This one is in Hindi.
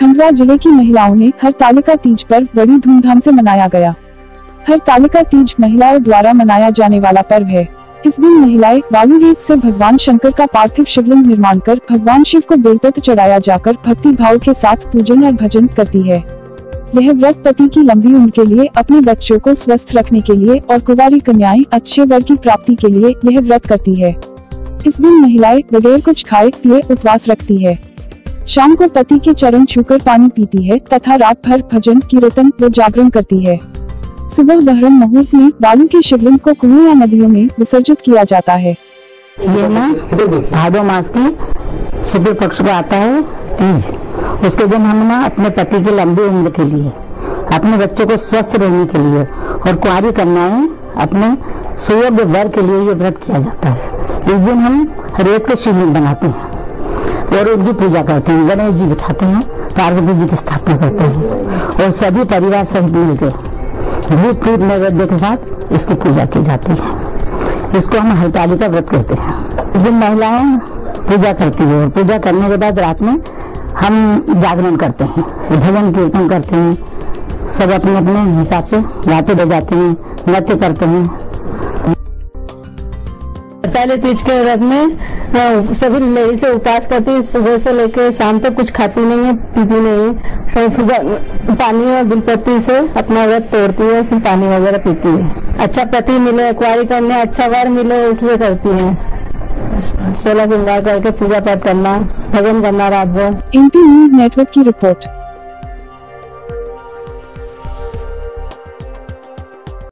खंडवा ज़िले की महिलाओं ने हर तालिका तीज पर्व बड़ी धूमधाम से मनाया गया। हर तालिका तीज महिलाओं द्वारा मनाया जाने वाला पर्व है। इस दिन महिलाएँ बालू रेत से भगवान शंकर का पार्थिव शिवलिंग निर्माण कर भगवान शिव को बेलपत्र चढ़ाया जाकर भक्ति भाव के साथ पूजन और भजन करती है। यह व्रत पति की लंबी उम्र के लिए, अपने बच्चों को स्वस्थ रखने के लिए और कुवारी कन्याएँ अच्छे वर की प्राप्ति के लिए यह व्रत करती है। इस दिन महिलाएँ बगैर कुछ खाए, पिए, उपवास रखती है। शाम को पति के चरण छूकर पानी पीती है तथा रात भर भजन, कीर्तन व जागरण करती है। सुबह बहरम मुहूर्त में बालू के शिवलिंग को कुएँ या नदियों में विसर्जित किया जाता है। ये ना भादो मास की शुक्ल पक्ष को आता है, तीज। उसके दिन हम ना अपने पति की लंबी उम्र के लिए, अपने बच्चों को स्वस्थ रहने के लिए और कुआरी कन्याएँ अपने सुयोग्य वर के लिए ये व्रत किया जाता है। इस दिन हम रेत के शिवलिंग बनाते हैं और उनकी पूजा करते हैं, गणेश जी बिठाते हैं, पार्वती जी की स्थापना करते हैं और सभी परिवार सहित मिलकर धूप धूप नैवेद्य के साथ इसकी पूजा की जाती है। इसको हम हरतालिका व्रत कहते हैं। इस दिन महिलाएँ पूजा करती है और पूजा करने के बाद रात में हम जागरण करते हैं, भजन कीर्तन करते हैं, सब अपने अपने हिसाब से गाते बजाते हैं, नृत्य करते हैं पहले तीज के व्रत में सभी लेडीज़ से उपवास करती है सुबह से लेकर शाम तक तो कुछ खाती नहीं है, पीती नहीं है। फिर पानी और बिलपत्ती से अपना व्रत तोड़ती है, फिर पानी वगैरह पीती है। अच्छा पति मिले कुआरी करने अच्छा वर मिले, इसलिए करती है। सोलह श्रृंगार करके पूजा पाठ करना, भजन करना रात भर। एमपी न्यूज़ नेटवर्क की रिपोर्ट।